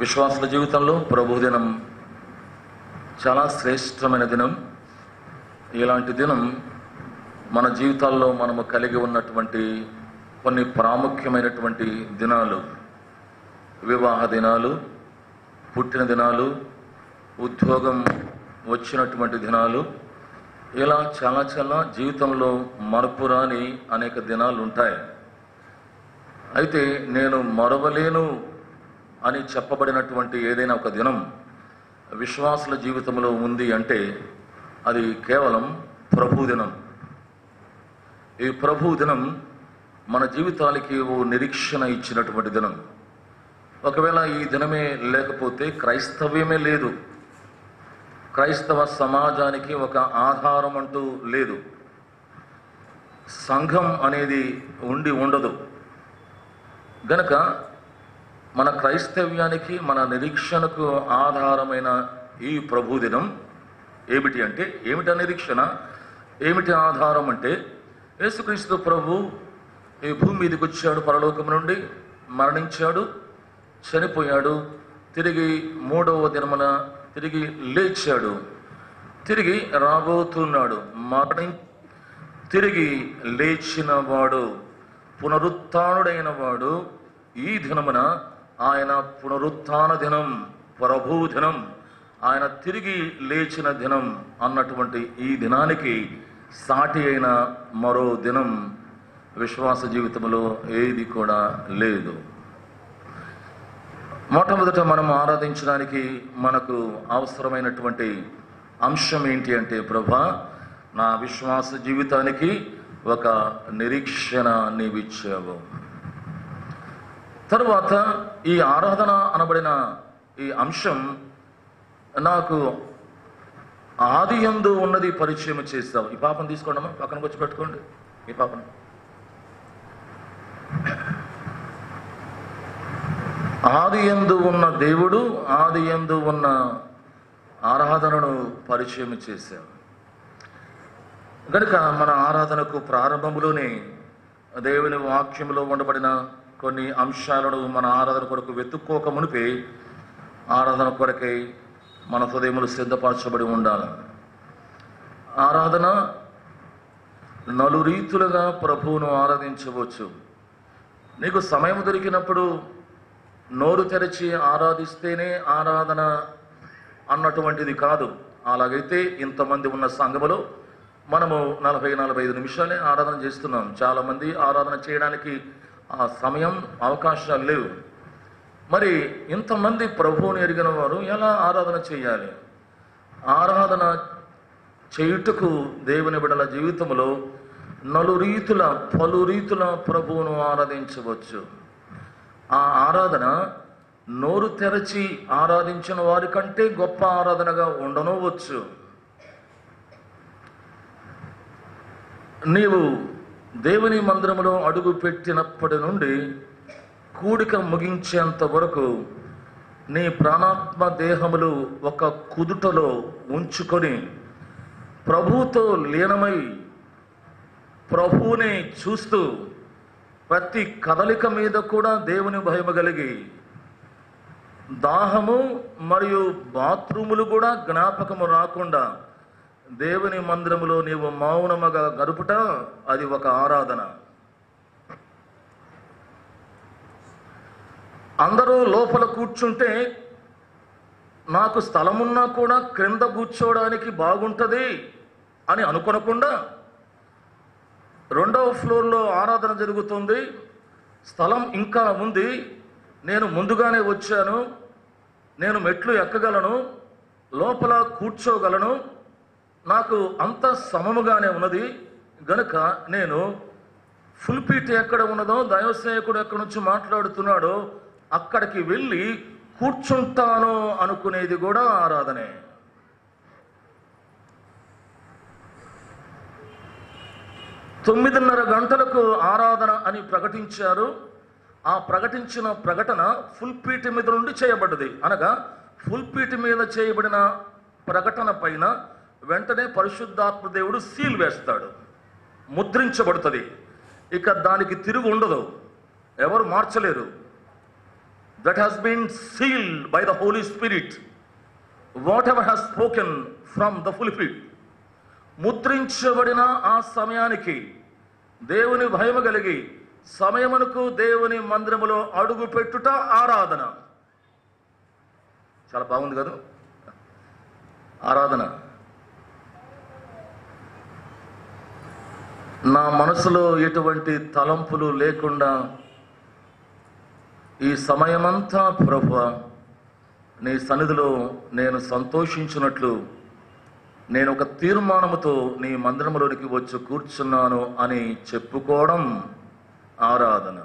విశ్వాసుల జీవితంలో ప్రభు దినం చాలా శ్రేష్టమైన దినం. ఇలాంటి దినం మన జీవితాల్లో మనము కలిగి ఉన్నటువంటి కొన్ని ప్రాముఖ్యమైనటువంటి దినాలు. వివాహ దినాలు పుట్టిన దినాలు ఉద్యోగం వచ్చినటువంటి దినాలు. ఇలా చాలా చాలా జీవితంలో మరపురాని అనేక దినాలు ఉంటాయి. అయితే నేను మరవలేను అని చెప్పబడినటువంటి ఏదైనా ఒక దినం విశ్వాసుల జీవితంలో ఉంది అంటే అది కేవలం ప్రభు దినం. ఈ ప్రభు దినం మన జీవితాలకి ఓ నిరీక్షణ ఇచ్చినటువంటి దినం. ఒకవేళ ఈ దినమే లేకపోతే క్రైస్తవ్యమే లేదు. క్రైస్తవ సమాజానికి ఒక ఆధారం అంటూ లేదు. సంఘం అనేది ఉండి ఉండదు. గనక మన క్రైస్తవ్యానికి మన నిరీక్షణకు ఆధారమైన ఈ ప్రభుదినం ఏమిటి అంటే ఏమిటి నిరీక్షణ? ఏమిటి ఆధారం అంటే యేసుక్రీస్తు ప్రభు ఈ భూమి మీదకి వచ్చాడు పరలోకం నుండి మరణించాడు చనిపోయాడు తిరిగి మూడవ దినమున తిరిగి లేచాడు తిరిగి రాబోతున్నాడు మరణి తిరిగి లేచిన వాడు పునరుత్డైన వాడు ఈ దినమున ఆయన పునరుత్థాన దినం ప్రభు దినం ఆయన తిరిగి లేచిన దినం అన్నటువంటి ఈ దినానికి సాటి అయిన మరో దినం విశ్వాస జీవితంలో ఏది కూడా లేదు. మొట్టమొదట మనం ఆరాధించడానికి మనకు అవసరమైనటువంటి అంశం ఏంటి అంటే ప్రభా నా విశ్వాస జీవితానికి ఒక నిరీక్షణ నీవిచ్చావు. తరువాత ఈ ఆరాధన అనబడిన ఈ అంశం నాకు ఆది ఎందు ఉన్నది పరిచయం చేస్తావు. ఈ పాపను తీసుకోండి అమ్మా పక్కనకు వచ్చి పెట్టుకోండి. ఈ పాపను ఆది ఎందు ఉన్న దేవుడు ఆది ఎందు ఉన్న ఆరాధనను పరిచయం చేశాం గనుక మన ఆరాధనకు ప్రారంభంలోనే దేవుని వాక్యంలో ఉండబడిన కొన్ని అంశాలను మన ఆరాధన కొరకు వెతుక్కోక మునిపే ఆరాధన కొరకై మన హృదయములు సిద్ధపరచబడి ఉండాలి. ఆరాధన నలురీతులుగా ప్రభువును ఆరాధించవచ్చు. నీకు సమయం దొరికినప్పుడు నోరు తెరచి ఆరాధిస్తేనే ఆరాధన అన్నటువంటిది కాదు. అలాగైతే ఇంతమంది ఉన్న సంఘములో మనము నలభై నలభై ఐదు నిమిషాలే ఆరాధన చేస్తున్నాం. చాలామంది ఆరాధన చేయడానికి ఆ సమయం అవకాశాలు లేవు. మరి ఇంతమంది ప్రభువుని ఎరిగిన వారు ఎలా ఆరాధన చేయాలి? ఆరాధన చేయుటకు దేవుని బిడల జీవితంలో నలు రీతుల పలు రీతుల ప్రభువును ఆరాధించవచ్చు. ఆ ఆరాధన నోరు తెరచి ఆరాధించిన వారి కంటే గొప్ప ఆరాధనగా ఉండనవచ్చు. నీవు దేవుని మందిరములో అడుగు పెట్టినప్పటి నుండి కూడిక ముగించేంత వరకు నీ ప్రాణాత్మ దేహములు ఒక కుదుటలో ఉంచుకొని ప్రభుతో లీనమై ప్రభువుని చూస్తూ ప్రతి కదలిక మీద కూడా దేవుని భయము కలిగి దాహము మరియు బాత్రూములు కూడా జ్ఞాపకము రాకుండా దేవుని మందిరములో నీవు మౌనముగా గడుపుట అది ఒక ఆరాధన. అందరూ లోపల కూర్చుంటే నాకు స్థలమున్నా కూడా క్రింద కూర్చోవడానికి బాగుంటుంది అని అనుకోనకుండా రెండవ ఫ్లోర్లో ఆరాధన జరుగుతుంది. స్థలం ఇంకా ఉంది. నేను ముందుగానే వచ్చాను. నేను మెట్లు ఎక్కగలను. లోపల కూర్చోగలను. నాకు అంత సమముగానే ఉన్నది. గనుక నేను ఫుల్పీట్ ఎక్కడ ఉన్నదో దైవసేవకుడు ఎక్కడి నుంచి మాట్లాడుతున్నాడో అక్కడికి వెళ్ళి కూర్చుంటాను అనుకునేది కూడా ఆరాధనే. తొమ్మిదిన్నర గంటలకు ఆరాధన అని ప్రకటించారు. ఆ ప్రకటించిన ప్రకటన ఫుల్ పీటి మీద నుండి చేయబడ్డది. అనగా ఫుల్ పీటి మీద చేయబడిన ప్రకటన పైన వెంటనే పరిశుద్ధాత్మ దేవుడు సీల్ వేస్తాడు. ముద్రించబడుతుంది. ఇక దానికి తిరుగు ఉండదు. ఎవరు మార్చలేరు. That has been seal by the holy spirit whatever has spoken from the fulfil ముద్రించబడిన ఆ సమయానికి దేవుని భయము కలిగి సమయమునకు దేవుని మందిరములో అడుగు పెట్టుట ఆరాధన. చాలా బాగుంది కదా? ఆరాధన. నా మనసులో ఎటువంటి తలంపులు లేకుండా ఈ సమయమంతా ప్రభు నీ సన్నిధిలో నేను సంతోషించినట్లు నేను ఒక తీర్మానముతో నీ మందిరంలోనికి వచ్చి కూర్చున్నాను అని చెప్పుకోవడం ఆరాధన.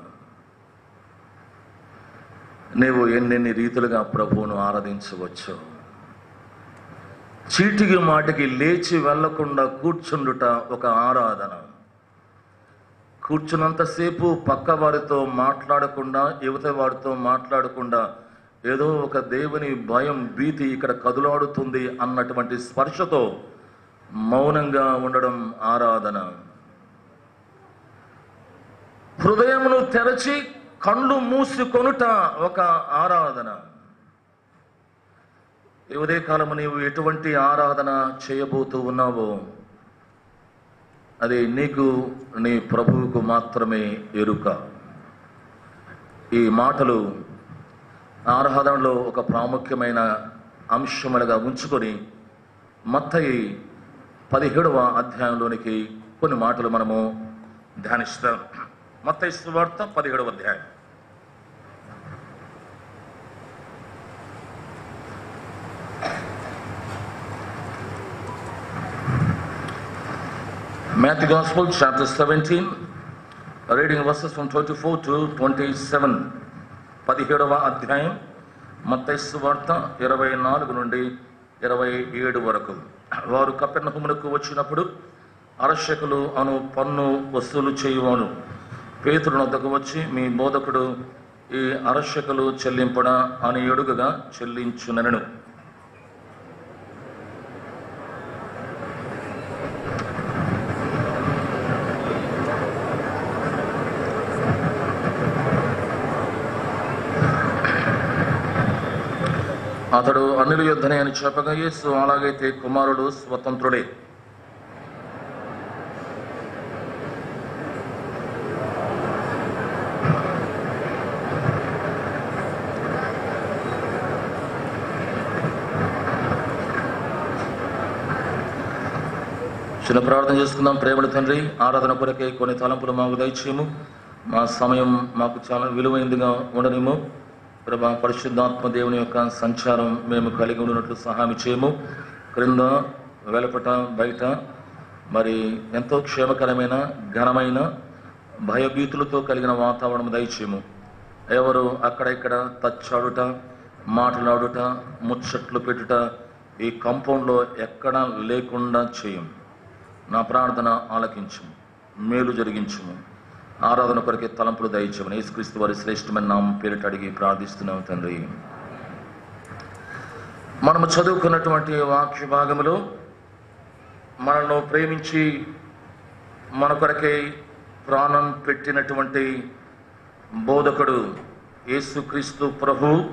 నీవు ఎన్నెన్ని రీతులుగా ప్రభువును ఆరాధించవచ్చు. చీటికి మాటికి లేచి వెళ్ళకుండా కూర్చుండుట ఒక ఆరాధన. కూర్చున్నంతసేపు పక్క వారితో మాట్లాడకుండా యువత వారితో మాట్లాడకుండా ఏదో ఒక దేవుని భయం భీతి ఇక్కడ కదులాడుతుంది అన్నటువంటి స్పర్శతో మౌనంగా ఉండడం ఆరాధన. హృదయమును తెరచి కళ్ళు మూసుకొనుట ఒక ఆరాధన. ఈ ఉదయకాలము నీవు ఎటువంటి ఆరాధన చేయబోతూ ఉన్నావో? అది నీకు నీ ప్రభువుకు మాత్రమే ఎరుక. ఈ మాటలు ఆరాధనలో ఒక ప్రాముఖ్యమైన అంశములుగా ఉంచుకొని మత్తయి పదిహేడవ అధ్యాయంలోనికి కొన్ని మాటలు మనము ధ్యానిస్తాం. మత్తయి సువార్త పదిహేడవ అధ్యాయం. Matthew Gospel, chapter 17, reading verses from 24 to 27. పదిహేడవ అధ్యాయం మత్తైసు వార్త ఇరవై నాలుగు నుండి ఇరవై ఏడు వరకు. వారు కపెర్ణహుమునకు వచ్చినప్పుడు అరక్షకులు అను పన్ను వసూలు చేయువాను. పేతురు వద్దకు వచ్చి మీ బోధకుడు ఈ అరక్షకులు చెల్లింపడా? అని ఎడుగగా చెల్లించునను. అతడు అన్నిల యుద్ధనే అని చెప్పగా యేసు అలాగైతే కుమారుడు స్వతంత్రుడే. చిన్న ప్రార్థన చేసుకుందాం. ప్రేమల తండ్రి ఆరాధన కొరకే కొన్ని తలంపులు మాకు దయచేయము. మా సమయం మాకు చాలా విలువైందిగా ఉండనేమో ప్రభా పరిశుద్ధాత్మ దేవుని యొక్క సంచారం మేము కలిగి ఉన్నట్లు సహాయం చేయము. క్రింద వెలపట బయట మరి ఎంతో క్షేమకరమైన ఘనమైన భయభీతులతో కలిగిన వాతావరణం దయచేయము. ఎవరు అక్కడ ఇక్కడ తచ్చాడుట మాట్లాడుట ముచ్చట్లు పెట్టుట ఈ కంపౌండ్లో ఎక్కడా లేకుండా చేయం. నా ప్రార్థన ఆలకించుము మేలు జరిగించుము. ఆరాధన కొరకే తలంపులు దయచేమని యేసుక్రీస్తు వారి శ్రేష్టమైన నామం పేరిట అడిగి ప్రార్థిస్తున్నాం తండ్రి. మనము చదువుకున్నటువంటి వాక్య భాగములో మనల్ని ప్రేమించి మన కొరకై ప్రాణం పెట్టినటువంటి బోధకుడు యేసుక్రీస్తు ప్రభు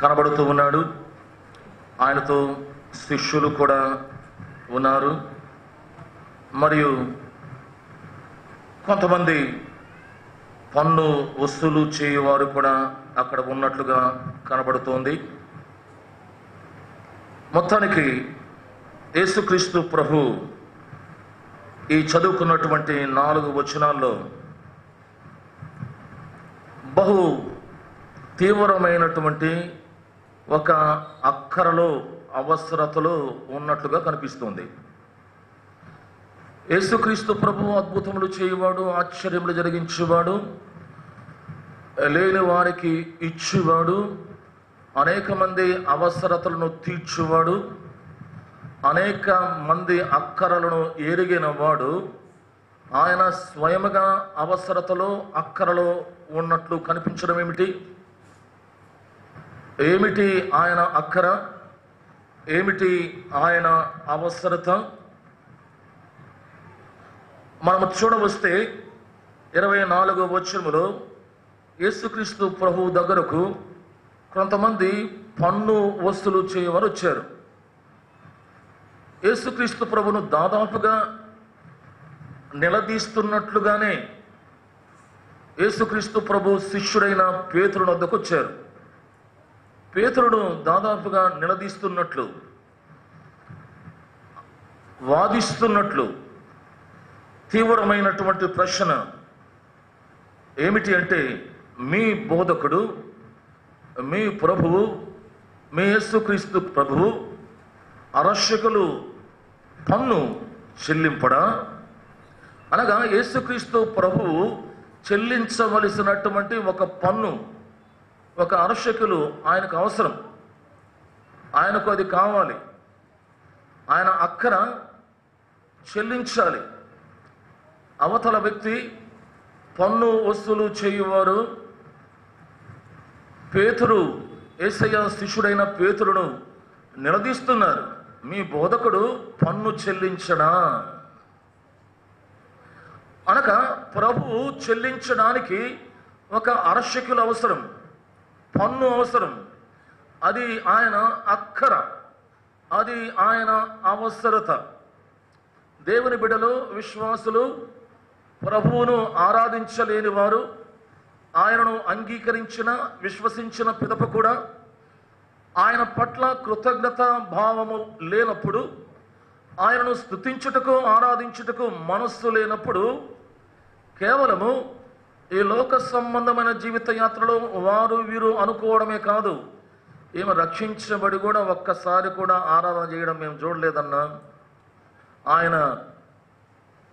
కనబడుతూ ఉన్నాడు. ఆయనతో శిష్యులు కూడా ఉన్నారు. మరియు కొంతమంది పన్ను వసూలు చేయవారు కూడా అక్కడ ఉన్నట్లుగా కనబడుతోంది. మొత్తానికి యేసుక్రీస్తు ప్రభు ఈ చదువుకున్నటువంటి నాలుగు వచనాల్లో బహు తీవ్రమైనటువంటి ఒక అక్కరలో అవసరతలో ఉన్నట్లుగా కనిపిస్తుంది. యేసుక్రీస్తు ప్రభు అద్భుతములు చేయవాడు ఆశ్చర్యములు జరిగించేవాడు లేని వారికి ఇచ్చేవాడు అనేక మంది అవసరతలను తీర్చేవాడు అనేక మంది అక్కరలను ఎరిగిన వాడు ఆయన స్వయముగా అవసరతలో అక్కరలో ఉన్నట్లు కనిపించడం ఏమిటి? ఏమిటి ఆయన అక్కర? ఏమిటి ఆయన అవసరత? మనము చూడవస్తే ఇరవై నాలుగో వచనములో యేసుక్రీస్తు ప్రభు దగ్గరకు కొంతమంది పన్ను వసూలు చేయవారు వచ్చారు. యేసుక్రీస్తు ప్రభును దాదాపుగా నిలదీస్తున్నట్లుగానే యేసుక్రీస్తు ప్రభు శిష్యుడైన పేతుడు వద్దకు వచ్చారు. పేతుడు దాదాపుగా నిలదీస్తున్నట్లు వాదిస్తున్నట్లు తీవ్రమైనటువంటి ప్రశ్న ఏమిటి అంటే మీ బోధకుడు మీ ప్రభువు మీ యేసుక్రీస్తు ప్రభువు అరక్షకులు పన్ను చెల్లింపడా? అనగా యేసుక్రీస్తు ప్రభువు చెల్లించవలసినటువంటి ఒక పన్ను ఒక అరక్షకులు ఆయనకు అవసరం. ఆయనకు అది కావాలి. ఆయన అక్కర చెల్లించాలి. అవతల వ్యక్తి పన్ను వసూలు చేయువారు పేతురు ఏసయ్య శిష్యుడైన పేతురును నిలదీస్తున్నారు. మీ బోధకుడు పన్ను చెల్లించడా? అనగా ప్రభువు చెల్లించడానికి ఒక అరక్షకులు అవసరం పన్ను అవసరం. అది ఆయన అక్కర అది ఆయన అవసరత. దేవుని బిడలు విశ్వాసులు ప్రభువును ఆరాధించలేని వారు ఆయనను అంగీకరించిన విశ్వసించిన పిదప కూడా ఆయన పట్ల కృతజ్ఞత భావము లేనప్పుడు ఆయనను స్థుతించుటకు ఆరాధించుటకు మనస్సు లేనప్పుడు కేవలము ఈ లోక సంబంధమైన జీవిత యాత్రలో వారు వీరు అనుకోవడమే కాదు. ఈమె రక్షించబడి కూడా ఒక్కసారి కూడా ఆరాధన చేయడం మేము చూడలేదన్నా. ఆయన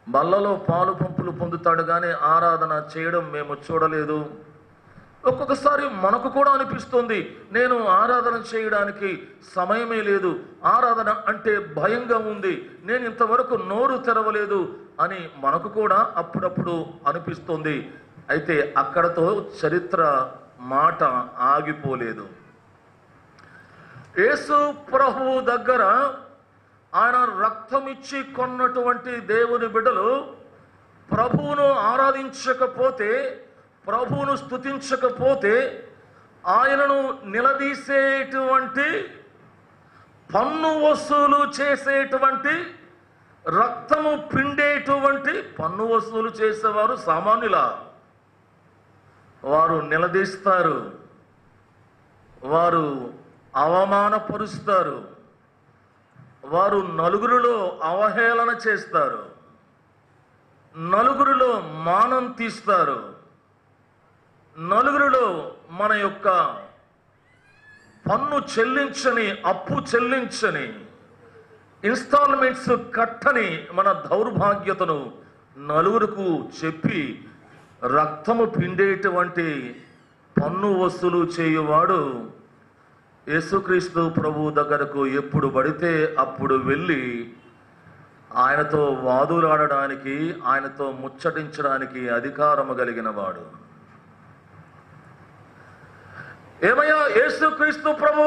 బల్లలో పాలు పంపులు పొందుతాడు కానీ ఆరాధన చేయడం మేము చూడలేదు. ఒక్కొక్కసారి మనకు కూడా అనిపిస్తుంది నేను ఆరాధన చేయడానికి సమయమే లేదు ఆరాధన అంటే భయంగా ఉంది నేను ఇంతవరకు నోరు తెరవలేదు అని మనకు కూడా అప్పుడప్పుడు అనిపిస్తుంది. అయితే అక్కడతో చరిత్ర మాట ఆగిపోలేదు. యేసు ప్రభు దగ్గర ఆయన రక్తం ఇచ్చి కొన్నటువంటి దేవుని బిడ్డలు ప్రభువును ఆరాధించకపోతే ప్రభువును స్తుతించకపోతే ఆయనను నిలదీసేటువంటి పన్ను వసూలు చేసేటువంటి రక్తము పిండేటువంటి పన్ను వసూలు చేసేవారు సామాన్యుల. వారు నిలదీస్తారు. వారు అవమానపరుస్తారు. వారు నలుగురిలో అవహేళన చేస్తారు. నలుగురిలో మానం తీస్తారు. నలుగురిలో మన యొక్క పన్ను చెల్లించని అప్పు చెల్లించని ఇన్స్టాల్మెంట్స్ కట్టని మన దౌర్భాగ్యతను నలుగురుకు చెప్పి రక్తము పిండేటువంటి పన్ను వసూలు చేయువాడు యేసుక్రీస్తు ప్రభు దగ్గరకు ఎప్పుడు పడితే అప్పుడు వెళ్ళి ఆయనతో వాదులాడడానికి ఆయనతో ముచ్చటించడానికి అధికారము కలిగిన వాడు ఏమయ్యా? యేసుక్రీస్తు ప్రభు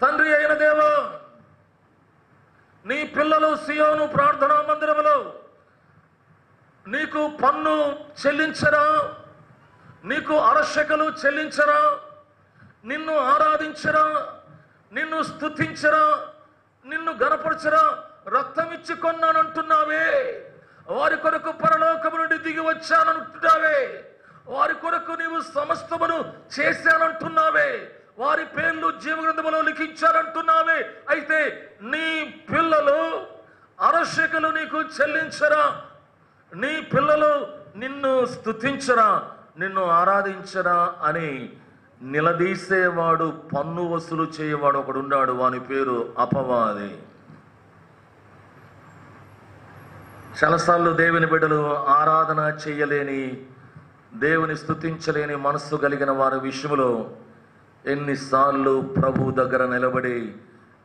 తండ్రి అయిన దేవా నీ పిల్లలు సియోను ప్రార్థనా మందిరములో నీకు పన్ను చెల్లించరా? నీకు అరక్షకులు చెల్లించరా? నిన్ను ఆరాధించరా నిన్ను స్తుతించరా నిన్ను గనపరచరా రక్తం ఇచ్చి కొన్నానంటున్నావే. వారి కొరకు పరలోకము నుండి దిగి వచ్చానంటున్నావే. వారి కొరకు నీవు సమస్తమును చేశానంటున్నావే. వారి పేర్లు జీవగ్రంథములో లిఖించారంటున్నావే. అయితే నీ పిల్లలు అరక్షకులు నీకు చెల్లించరా? నీ పిల్లలు నిన్ను స్తుతించరా నిన్ను ఆరాధించరా అని నిలదీసేవాడు పన్ను వసూలు చేయవాడు ఒకడున్నాడు వాని పేరు అపవాది. చాలాసార్లు దేవుని బిడ్డలు ఆరాధన చేయలేని దేవుని స్థుతించలేని మనస్సు కలిగిన వారి విషయంలో ఎన్నిసార్లు ప్రభు దగ్గర నిలబడి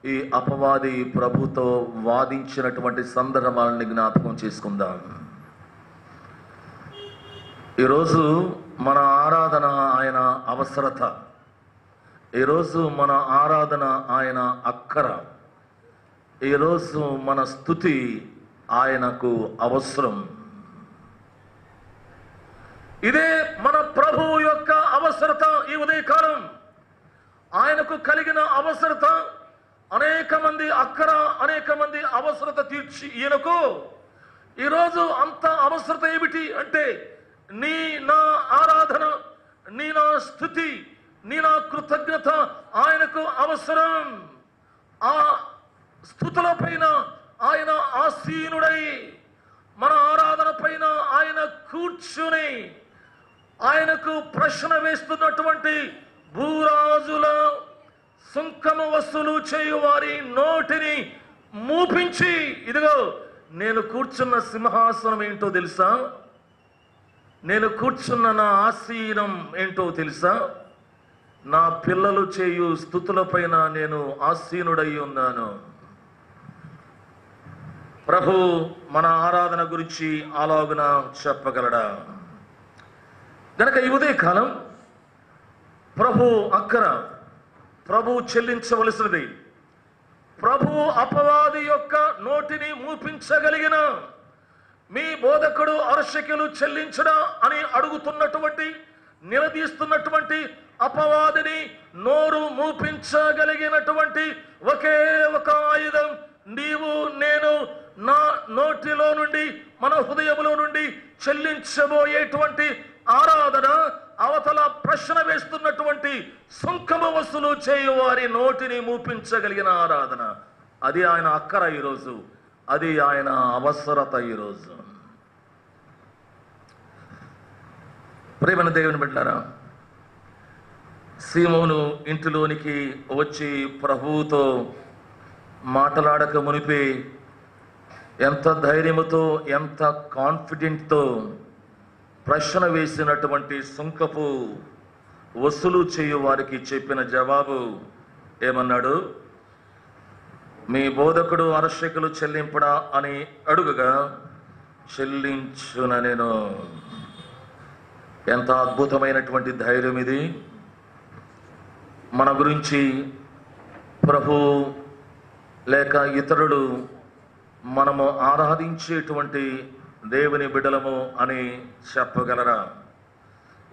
ఈ అపవాది ప్రభుతో వాదించినటువంటి సందర్భాలని జ్ఞాపకం చేసుకుందాం. ఈరోజు మన ఆరాధన ఆయన అవసరత. ఈరోజు మన ఆరాధన ఆయన అక్కర. ఈరోజు మన స్థుతి ఆయనకు అవసరం. ఇదే మన ప్రభువు యొక్క అవసరత ఈ ఉదయకాలం. ఆయనకు కలిగిన అవసరత అనేక మంది అక్కర అనేక మంది అవసరత తీర్చి ఈయనకు. ఈరోజు అంత అవసరత ఏమిటి అంటే నీ నా ఆరాధన నీ నా స్థుతి నీ నా కృతజ్ఞత ఆయనకు అవసరం. ఆ స్థుతుల పైన ఆయన ఆసీనుడై మన ఆరాధన పైన ఆయన కూర్చుని ఆయనకు ప్రశ్న వేస్తున్నటువంటి భూరాజుల సుంకము వసూలు చేయు వారి నోటిని మూపించి ఇదిగో నేను కూర్చున్న సింహాసనం ఏంటో తెలుసా? నేను కూర్చున్న నా ఆసీనం ఏంటో తెలుసా? నా పిల్లలు చేయు స్థుతులపైన నేను ఆసీనుడై ఉన్నాను. ప్రభు మన ఆరాధన గురించి అలాగున చెప్పగలడా? గనక ఈ ఉదయ కాలం ప్రభు అక్కర ప్రభు చెల్లించవలసినది. ప్రభు అపవాది యొక్క నోటిని మూపించగలిగిన మీ బోధకుడు అర్శకులు చెల్లించడా అని అడుగుతున్నటువంటి నిలదీస్తున్నటువంటి అపవాదిని నోరు మూపించగలిగినటువంటి ఒకే ఒక ఆయుధం నీవు నేను నా నోటిలో నుండి మన హృదయములో నుండి చెల్లించబోయేటువంటి ఆరాధన అవతల ప్రశ్న వేస్తున్నటువంటి సుంకము వసూలు చేయు వారి నోటిని మూపించగలిగిన ఆరాధన. అది ఆయన అక్కర ఈరోజు. అది ఆయన అవసరత ఈరోజు. ప్రేమను దేవుని పెట్టారా సీమోను ఇంటిలోనికి వచ్చి ప్రభువుతో మాట్లాడక మునిపి ఎంత ధైర్యముతో ఎంత కాన్ఫిడెంట్తో ప్రశ్న వేసినటువంటి సుంకపు వసూలు చేయు వారికి చెప్పిన జవాబు ఏమన్నాడు? మీ బోధకుడు అరశకులు చెల్లింపడా అని అడుగుగా చెల్లించున నేను. ఎంత అద్భుతమైనటువంటి ధైర్యం ఇది. మన గురించి ప్రభు లేక ఇతరులు మనము ఆరాధించేటువంటి దేవుని బిడలము అని చెప్పగలరా?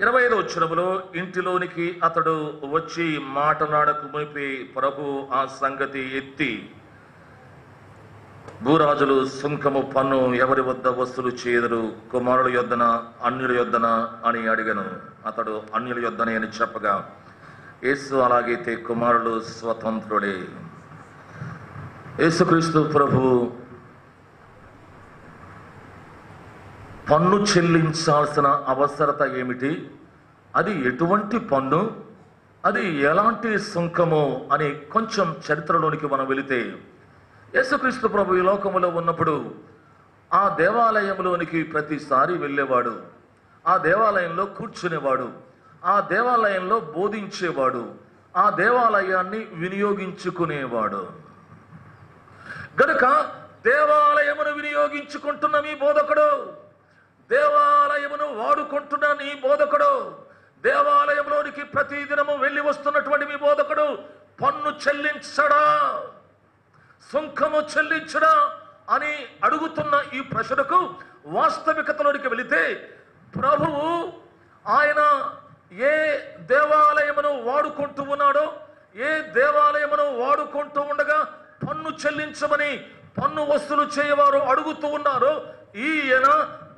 ఇరవై ఐదు వచ్చినములో ఇంటిలోనికి అతడు వచ్చి మాటలాడకు మునిపి ప్రభు ఆ సంగతి ఎత్తి భూరాజులు సుంకము పన్ను ఎవరి వద్ద వస్తువులు చేయదురు? కుమారుల యొద్దన అన్యుల యొద్దన అని అడిగను. అతడు అన్యుల యొద్దనే అని చెప్పగా యేసు అలాగైతే కుమారుడు స్వతంత్రుడే. యేసుక్రీస్తు ప్రభు పన్ను చెల్లించాల్సిన అవసరత ఏమిటి? అది ఎటువంటి పన్ను? అది ఎలాంటి సుంకము? అని కొంచెం చరిత్రలోనికి మనం వెళితే యేసుక్రీస్తు ప్రభు ఈ లోకంలో ఉన్నప్పుడు ఆ దేవాలయంలోనికి ప్రతిసారి వెళ్ళేవాడు ఆ దేవాలయంలో కూర్చునేవాడు ఆ దేవాలయంలో బోధించేవాడు ఆ దేవాలయాన్ని వినియోగించుకునేవాడు. గనుక దేవాలయమును వినియోగించుకుంటున్న మీ బోధకుడు దేవాలయమును వాడుకుంటున్న నీ బోధకుడు దేవాలయంలోనికి ప్రతి దినము వెళ్ళి వస్తున్నటువంటి మీ బోధకుడు పన్ను చెల్లించడా? సుంకము చెల్లించడా అని అడుగుతున్న ఈ ప్రశ్నకు వాస్తవికతలోనికి వెళితే ప్రభువు ఆయన ఏ దేవాలయమును వాడుకుంటూ ఉన్నాడో ఏ దేవాలయమును వాడుకుంటూ ఉండగా పన్ను చెల్లించమని పన్ను వసూలు చేయవారు అడుగుతూ ఉన్నారు ఈయన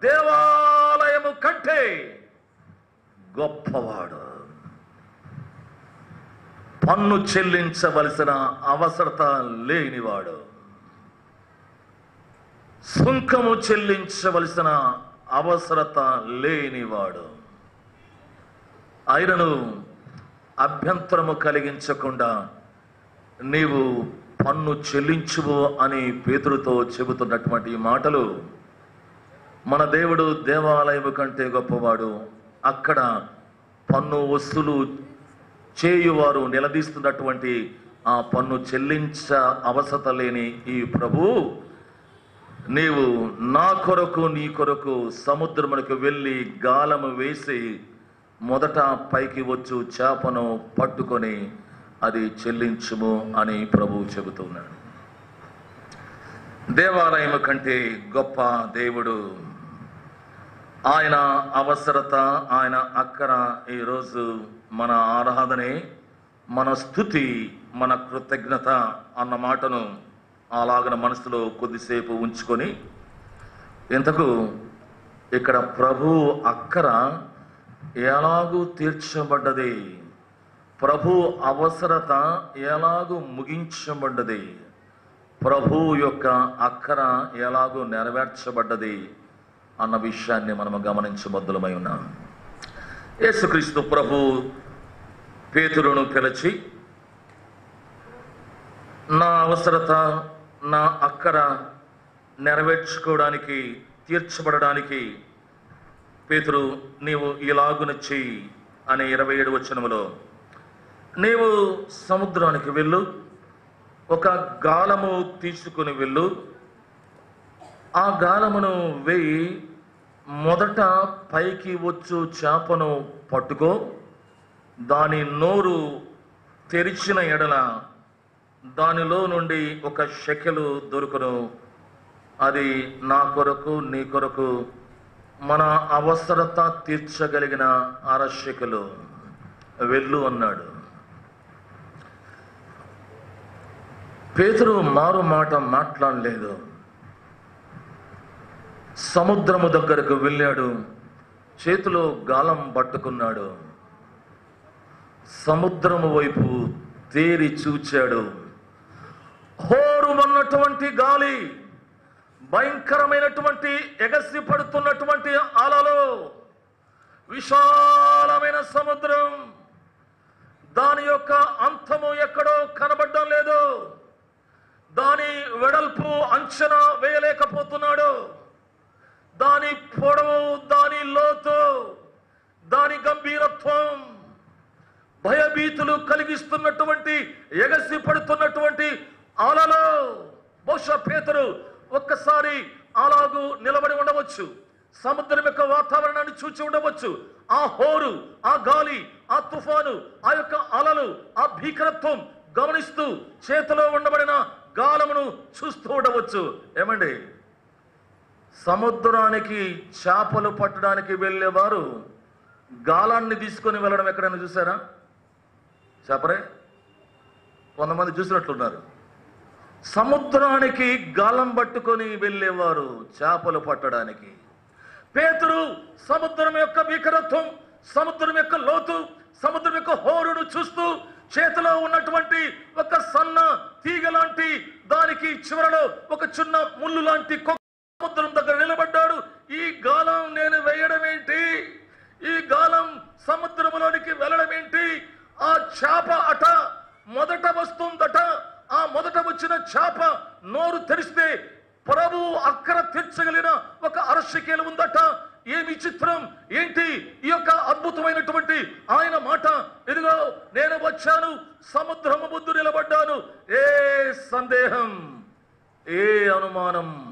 దేవాలయము కంటే గొప్పవాడు. పన్ను చెల్లించవలసిన అవసరత లేనివాడు. సుంకము చెల్లించవలసిన అవసరత లేనివాడు. ఆయనను అభ్యంతరము కలిగించకుండా నీవు పన్ను చెల్లించువు అని పేతురుతో చెబుతున్నటువంటి మాటలు మన దేవుడు దేవాలయము కంటే గొప్పవాడు. అక్కడ పన్ను వస్తువులు చేయువారు నిలదీస్తున్నటువంటి ఆ పన్ను చెల్లించ అవసరత లేని ఈ ప్రభు నీవు నా కొరకు నీ కొరకు సముద్రమునకు వెళ్ళి గాలము వేసి మొదట పైకి వచ్చు చేపను పట్టుకొని అది చెల్లించుము అని ప్రభు చెబుతున్నాడు. దేవాలయము కంటే గొప్ప దేవుడు. ఆయన అవసరత ఆయన అక్కర ఈరోజు మన ఆరాధనే మన స్థుతి మన కృతజ్ఞత అన్న మాటను అలాగన మనసులో కొద్దిసేపు ఉంచుకొని ఇంతకు ఇక్కడ ప్రభు అక్కర ఎలాగూ తీర్చబడ్డది? ప్రభు అవసరత ఎలాగూ ముగించబడ్డది? ప్రభు యొక్క అక్కర ఎలాగూ నెరవేర్చబడ్డది? అన్న విషయాన్ని మనము గమనించబద్దులమై ఉన్నాం. యేసుక్రీస్తు ప్రభు పేతురును పిలిచి నా అవసరత నా అక్కర నెరవేర్చుకోవడానికి తీర్చబడడానికి పేతురు నీవు ఇలాగున చెయ్యి అనే ఇరవై ఏడు వచనములో నీవు సముద్రానికి వెళ్ళు ఒక గాలము తీసుకుని వెళ్ళు ఆ గాలమును వేయి మొదట పైకి వచ్చు చేపను పట్టుకో దాని నోరు తెరిచిన ఎడల దానిలో నుండి ఒక శకెలు దొరుకును. అది నా కొరకు నీ కొరకు మన అవసరత తీర్చగలిగిన అరశకులు వెళ్ళు అన్నాడు. పేతురు మారు మాట మాట్లాడలేదు. సముద్రము దగ్గరకు వెళ్ళాడు. చేతిలో గాలం పట్టుకున్నాడు. సముద్రము వైపు తేరి చూచాడు. హోరుమన్నటువంటి గాలి భయంకరమైనటువంటి ఎగసి పడుతున్నటువంటి అలలు విశాలమైన సముద్రం. దాని యొక్క అంతము ఎక్కడో కనబడడం లేదు. దాని వెడల్పు అంచనా వేయలేకపోతున్నాడు. దాని పొడవు దాని లోతు దాని గంభీరత్వం భయభీతులు కలిగిస్తున్నటువంటి ఎగసి పడుతున్నటువంటి అలలు. బహుశా పేతరు ఒక్కసారి అలాగూ నిలబడి ఉండవచ్చు. సముద్రం యొక్క వాతావరణాన్ని చూచి ఉండవచ్చు. ఆ హోరు ఆ గాలి ఆ తుఫాను ఆ యొక్క అలలు ఆ భీకరత్వం గమనిస్తూ చేతిలో ఉండబడిన గాలమును చూస్తూ ఉండవచ్చు. ఏమండి? సముద్రానికి చేపలు పట్టడానికి వెళ్ళేవారు. గాలాన్ని తీసుకొని వెళ్ళడం ఎక్కడైనా చూసారా చెప్పరే కొంతమంది చూసినట్లున్నారు. సముద్రానికి గాలం పట్టుకొని వెళ్ళేవారు చేపలు పట్టడానికి. పేతురు సముద్రం యొక్క భీకరత్వం సముద్రం యొక్క లోతు సముద్రం యొక్క హోరును చూస్తూ చేతిలో ఉన్నటువంటి ఒక సన్న తీగ లాంటి దానికి చివరలో ఒక చిన్న ముళ్ళు లాంటి సముద్రం దగ్గర నిలబడ్డాడు. ఈ గాలం నేను వేయడం ఏంటి? ఈ గాలం సముద్రములోనికి వెళ్ళడం ఏంటి? ఆ చేప అట మొదట వస్తుందట. ఆ మొదట వచ్చిన చేప నోరు తెరిస్తే ప్రభు అక్కర తీర్చగలిగిన ఒక అరశకేలు ఉందట. ఏమి చిత్రం ఏంటి? ఈ యొక్క అద్భుతమైనటువంటి ఆయన మాట. ఇదిగో నేను వచ్చాను సముద్రము ముందు నిలబడ్డాను. ఏ సందేహం? ఏ అనుమానం?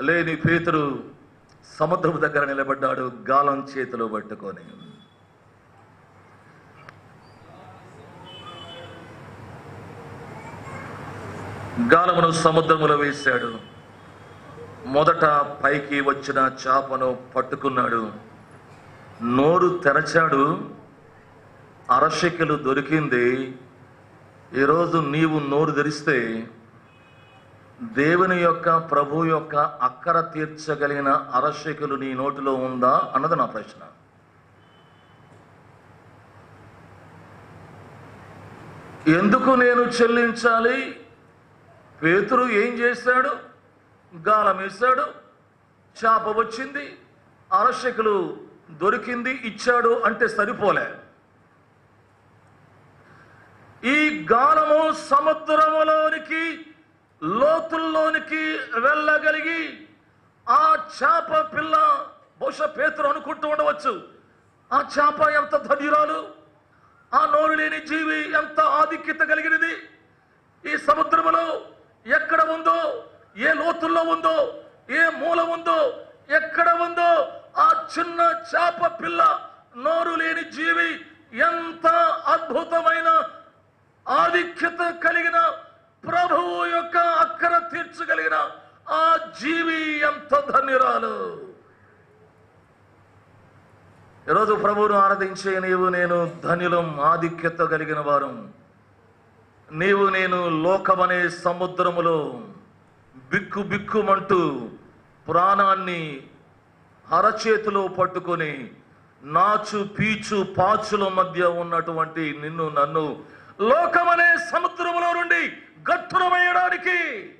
లేని పేతురు సముద్రపు దగ్గర నిలబడ్డాడు గాలం చేతిలో పట్టుకొని. గాలమును సముద్రములో వేశాడు. మొదట పైకి వచ్చిన చేపను పట్టుకున్నాడు. నోరు తెరచాడు. అరశకెలు దొరికింది. ఈరోజు నీవు నోరు తెరిస్తే దేవుని యొక్క ప్రభు యొక్క అక్కర తీర్చగలిగిన అరశకులు నీ నోటిలో ఉందా అన్నది నా ప్రశ్న. ఎందుకు నేను చెల్లించాలి? పేతురు ఏం చేశాడు? గాలం వేశాడు చేప వచ్చింది అరశకులు దొరికింది ఇచ్చాడు అంటే సరిపోలే. ఈ గాలము సముద్రములోనికి లోతుల్లోనికి వెళ్ళగలిగి ఆ చేప పిల్ల బహుశా పేతురు అనుకుంటూ ఉండవచ్చు. ఆ చేప ఎంత ధన్యురాలు ఆ నోరు లేని జీవి ఎంత ఆధిక్యత కలిగినది? ఈ సముద్రములో ఎక్కడ ఉందో ఏ లోతుల్లో ఉందో ఏ మూల ఉందో ఎక్కడ ఉందో ఆ చిన్న చేప పిల్ల నోరు లేని జీవి ఎంత అద్భుతమైన ఆధిక్యత కలిగిన ప్రభువు యొక్క అక్కర తీర్చగలిగిన ఆ జీవి ఎంత ధన్యురాలు. ఈరోజు ప్రభువును ఆరాధించే నీవు నేను ధనులం ఆధిక్యత కలిగిన వారు. నీవు నేను లోకమనే సముద్రములో బిక్కు బిక్కుమంటూ ప్రాణాన్ని అరచేతిలో పట్టుకొని నాచు పీచు పాచుల మధ్య ఉన్నటువంటి నిన్ను నన్ను లోకమనే సముద్రములో నుండి గట్టును వేయడానికి.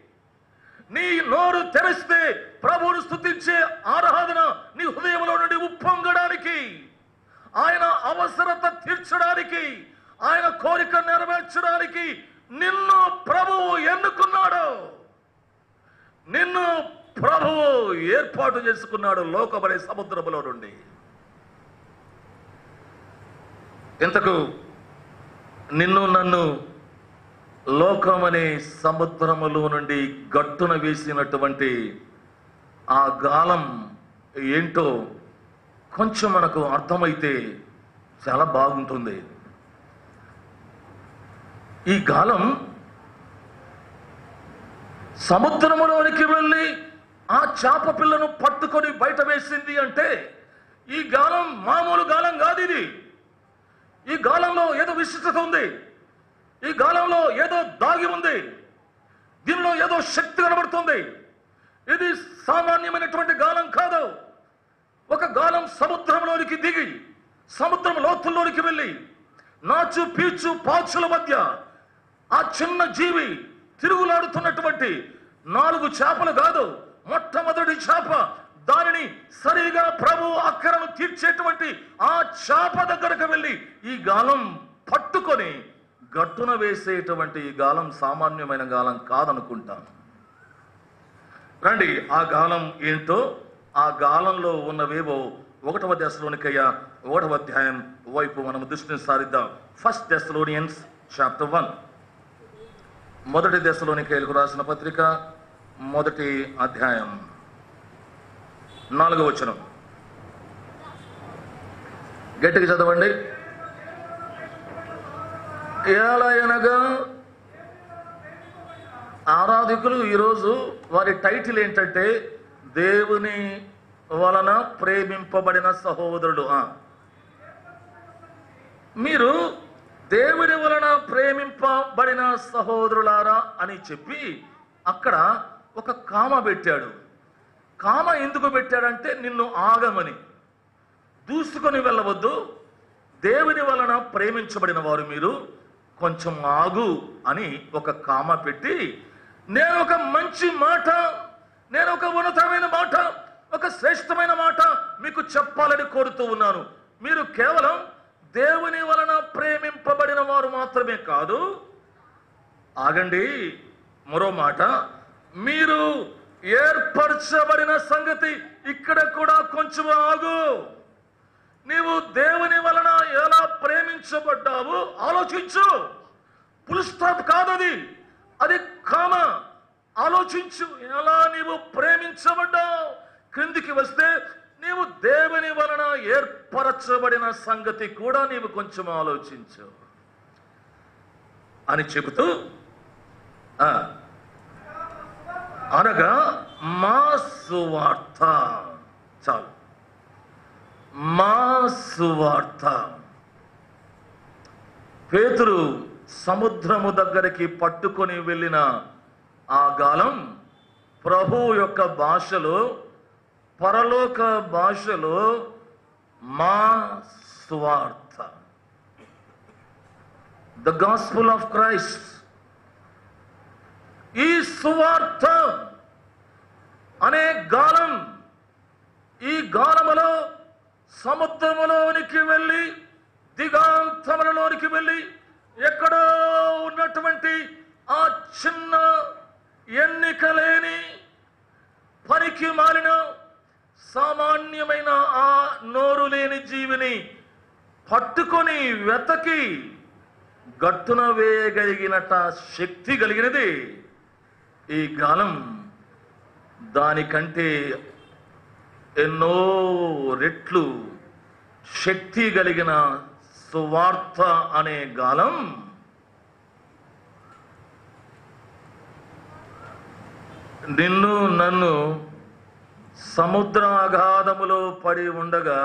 నీ నోరు తెరిస్తే ప్రభువును స్థుతించే ఆరాధన నీ హృదయంలో నుండి ఉప్పొంగడానికి. ఆయన అవసరత తీర్చడానికి ఆయన కోరిక నెరవేర్చడానికి నిన్ను ప్రభువు ఎన్నుకున్నాడు. నిన్ను ప్రభువు ఏర్పాటు చేసుకున్నాడు లోకమనే సముద్రములో నుండి. ఇంతకు నిన్ను నన్ను లోకం అనే సముద్రములో నుండి గట్టున వేసినటువంటి ఆ గాలం ఏంటో కొంచెం మనకు అర్థమైతే చాలా బాగుంటుంది. ఈ గాలం సముద్రములోనికి వెళ్ళి ఆ చేప పిల్లను పట్టుకొని బయట వేసింది అంటే ఈ గాలం మామూలు గాలం కాదు ఇది. ఈ గాలంలో ఏదో విశిష్టత ఉంది. ఈ గాలంలో ఏదో దాగి ఉంది. దీనిలో ఏదో శక్తి కనబడుతుంది. ఇది సామాన్యమైనటువంటి గాలం కాదు. ఒక గాలం సముద్రంలోనికి దిగి సముద్రం లోతుల్లోనికి వెళ్ళి నాచు పీచు పాచుల మధ్య ఆ చిన్న జీవి తిరుగులాడుతున్నటువంటి నాలుగు చేపలు కాదు మొట్టమొదటి చేప దానిని సరిగా ప్రభు అక్కరను తీర్చేటువంటి ఆ చేప దగ్గరకు వెళ్ళి ఈ గాలం పట్టుకొని గట్టున వేసేటువంటి ఈ గాలం సామాన్యమైన గాలం కాదనుకుంటాను. రండి ఆ గాలం ఏంటో ఆ గాలంలో ఉన్నవేవో ఒకటవ దశలోనికయ్యా ఒకటవ అధ్యాయం వైపు మనం దృష్టిని సారిద్దాం. ఫస్ట్ దశలోనియన్స్ చాప్టర్ వన్ మొదటి దశలోనికైలకు రాసిన పత్రిక మొదటి అధ్యాయం. నాలుగవ వచనం. గట్టిగా చదవండి. ఏలయనగా ఆరాధికులు ఈరోజు వారి టైటిల్ ఏంటంటే దేవుని వలన ప్రేమింపబడిన సహోదరుడు. మీరు దేవుని వలన ప్రేమింపబడిన సహోదరులారా అని చెప్పి అక్కడ ఒక కామ పెట్టాడు. కామ ఎందుకు పెట్టాడంటే నిన్ను ఆగమని. దూసుకొని వెళ్ళవద్దు. దేవుని వలన ప్రేమించబడిన వారు మీరు కొంచెం ఆగు అని ఒక కామ పెట్టి నేను ఒక మంచి మాట నేను ఒక ఉన్నతమైన మాట ఒక శ్రేష్టమైన మాట మీకు చెప్పాలని కోరుతూ ఉన్నాను. మీరు కేవలం దేవుని వలన ప్రేమింపబడిన వారు మాత్రమే కాదు ఆగండి. మరో మాట మీరు ఏర్పరచబడిన సంగతి ఇక్కడ కూడా కొంచెం ఆగు. నీవు దేవుని వలన ఎలా ప్రేమించబడ్డావు ఆలోచించు. ఫుల్ స్టాప్ కాదది. అది కామ. ఆలోచించు. ఎలా నీవు ప్రేమించబడ్డావు? క్రిందికి వస్తే నీవు దేవుని వలన ఏర్పరచబడిన సంగతి కూడా నీవు కొంచెం ఆలోచించు. అని చెబుతూ ఆ, అనగా మా సువార్త చాలు. మా సువార్త పేతురు సముద్రము దగ్గరికి పట్టుకొని వెళ్ళిన ఆ గాలం ప్రభు యొక్క భాషలో పరలోక భాషలో మా స్వార్థ ద గాస్పుల్ ఆఫ్ క్రైస్ట్ ఈ సువార్త అనే గాలం ఈ గాలములో సముద్రములోనికి వెళ్ళి దిగాంతములలోనికి వెళ్ళి ఎక్కడో ఉన్నటువంటి ఆ చిన్న ఎన్నిక లేని పనికి మారిన సామాన్యమైన ఆ నోరు లేని జీవిని పట్టుకొని వెతకి గట్టున వేయగలిగినట శక్తి కలిగినది. ఈ గాలం దానికంటే ఎన్నో రెట్లు శక్తి కలిగిన సువార్త అనే గాలం నిన్ను నన్ను సముద్ర అగాధములో పడి ఉండగా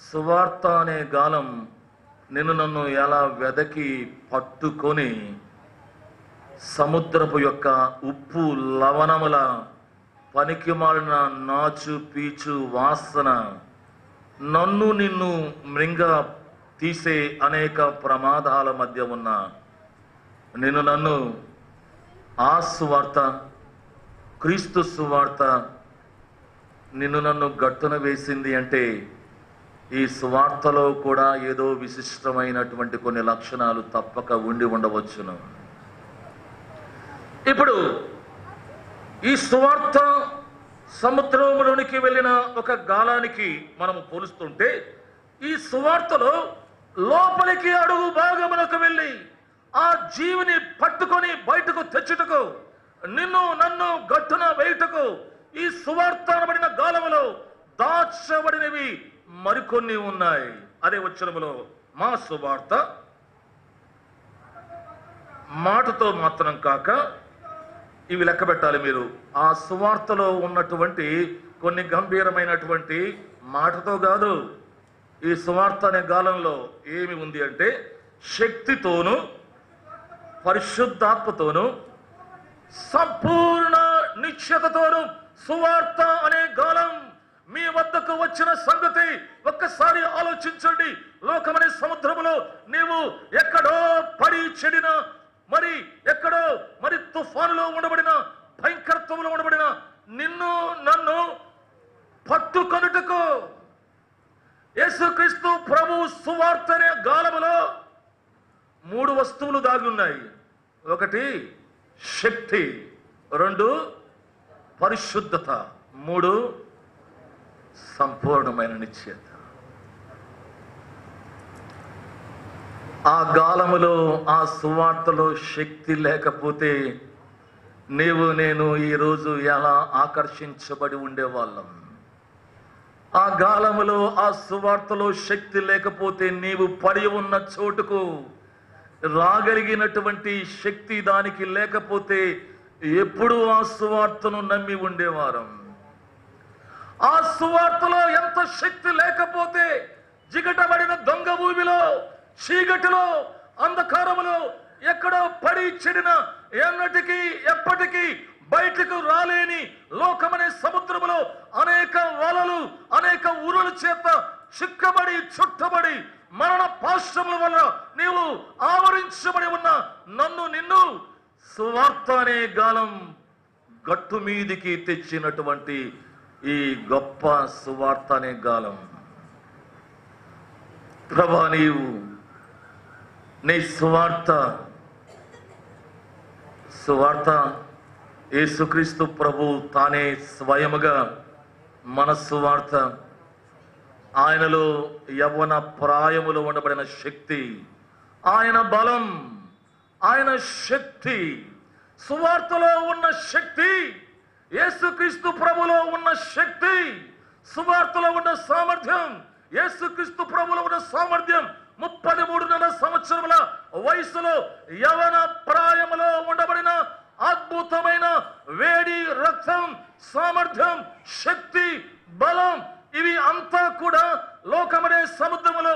సువార్త అనే గాలం నిన్ను నన్ను ఎలా వెదకి పట్టుకొని సముద్రపు యొక్క ఉప్పు లవణముల పనికిమాలిన నాచు పీచు వాసన నన్ను నిన్ను మృంగ తీసే అనేక ప్రమాదాల మధ్య ఉన్న నిన్ను నన్ను ఆ సువార్త క్రీస్తు సువార్త నిన్ను నన్ను గట్టున వేసింది అంటే ఈ సువార్తలో కూడా ఏదో విశిష్టమైనటువంటి కొన్ని లక్షణాలు తప్పక ఉండి ఉండవచ్చును. ఇప్పుడు ఈ సువార్త సముద్రంలోనికి వెళ్ళిన ఒక గాలానికి మనం పోలుస్తుంటే ఈ సువార్తలో లోపలికి అడుగు భాగమునకు వెళ్ళి ఆ జీవిని పట్టుకొని బయటకు తెచ్చుటకు నిన్ను నన్ను గట్టున వేయుటకు ఈ సువార్త అనబడిన గాలములో దాచబడినవి మరికొన్ని ఉన్నాయి. అదే వచ్చినములో మా సువార్త మాటతో మాత్రం కాక ఇవి లెక్క పెట్టాలి మీరు. ఆ సువార్తలో ఉన్నటువంటి కొన్ని గంభీరమైనటువంటి మాటతో కాదు ఈ సువార్త అనే గాలంలో ఏమి ఉంది అంటే శక్తితోను పరిశుద్ధాత్మతోను సంపూర్ణ నిశ్చయతతోను సువార్త అనే గాలం మీ వద్దకు వచ్చిన సంగతి ఒక్కసారి ఆలోచించండి. లోకమనే సముద్రములో నీవు ఎక్కడో పడి చెడిన మరి ఎక్కడో మరి తుఫానులో ఉండబడిన భయంకరత్వంలో ఉండబడిన నిన్ను నన్ను పట్టుకొనుటకు యేసుక్రీస్తు ప్రభు సువార్త అనే గాలములో మూడు వస్తువులు దాగి ఉన్నాయి. ఒకటి శక్తి. రెండు పరిశుద్ధత. మూడు సంపూర్ణమైన నిశ్చయత. ఆ గాలములో ఆ సువార్తలో శక్తి లేకపోతే నీవు నేను ఈరోజు ఎలా ఆకర్షించబడి ఉండేవాళ్ళం? ఆ గాలములో ఆ సువార్తలో శక్తి లేకపోతే నీవు పడి ఉన్న చోటుకు రాగలిగినటువంటి శక్తి దానికి లేకపోతే ఎప్పుడు ఆ సువార్తను నమ్మి ఉండేవారం. ఆ సువార్తలో ఎంత శక్తి లేకపోతే జిగటబడిన దొంగ భూమిలో చీకటిలో అంధకారములో ఎక్కడో పడి చెడిన ఎన్నటికీ ఎప్పటికీ బయటకు రాలేని లోకమనే సముద్రములో అనేక వలలు అనేక ఉరుల చేత చిక్కబడి చుట్టబడి మరణ పాశ్రముల వల్ల నీవు ఆవరించబడి ఉన్న నన్ను నిన్ను సువార్త అనే గాలం గట్టు మీదికి తెచ్చినటువంటి ఈ గొప్ప సువార్త అనే గాలం. ప్రభా నీవు నీ సువార్త సువార్త యేసుక్రీస్తు ప్రభు తానే స్వయముగా మన సువార్త. ఆయనలో యవ్వన ప్రాయములో ఉండబడిన శక్తి ఆయన బలం ఆయన శక్తి సువార్తలో ఉన్న శక్తి యేసుక్రీస్తు ప్రభులో ఉన్న శక్తి సువార్తలో ఉన్న సామర్థ్యం యేసుక్రీస్తు ప్రభులో ఉన్న సామర్థ్యం ముప్పది మూడున్నర సంవత్సరముల వయసులో యవన ప్రాయములో ఉండబడిన అద్భుతమైన వేడి రక్తం సామర్థ్యం శక్తి బలం ఇవి అంతా కూడా లోకమనే సముద్రములో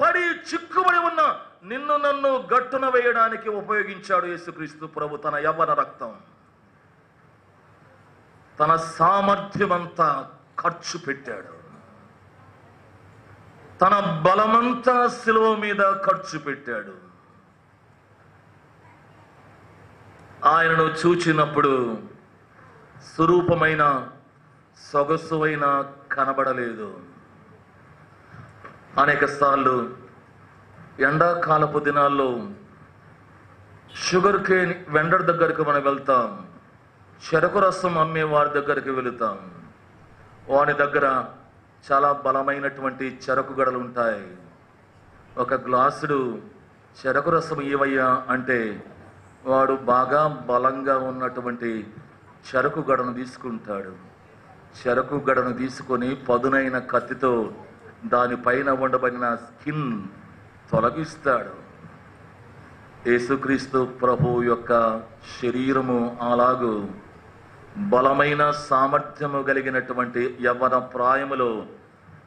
పడి చిక్కుబడి ఉన్న నిన్ను నన్ను గట్టున వేయడానికి ఉపయోగించాడు యేసుక్రీస్తు ప్రభు తన యవన రక్తం. తన సామర్థ్యమంతా ఖర్చు పెట్టాడు. తన బలమంతా సిలువ మీద ఖర్చు పెట్టాడు. ఆయనను చూచినప్పుడు స్వరూపమైన సొగసువైన కనబడలేదు. అనేక సార్లు ఎండాకాలపు దినాల్లో షుగర్ కేన్ వెండర్ దగ్గరికి మనం వెళ్తాం. చెరకు రసం అమ్మే వారి దగ్గరికి వెళుతాం. వాని దగ్గర చాలా బలమైనటువంటి చెరకు గడలు ఉంటాయి. ఒక గ్లాసుడు చెరకు రసం ఇవయ్యా అంటే వాడు బాగా బలంగా ఉన్నటువంటి చెరకు గడను తీసుకుంటాడు. చెరకు గడను తీసుకొని పదునైన కత్తితో దానిపైన ఉండబడిన స్కిన్ తొలగిస్తాడు. యేసుక్రీస్తు ప్రభు యొక్క శరీరము అలాగూ బలమైన సామర్థ్యము కలిగినటువంటి యవ్వన ప్రాయములో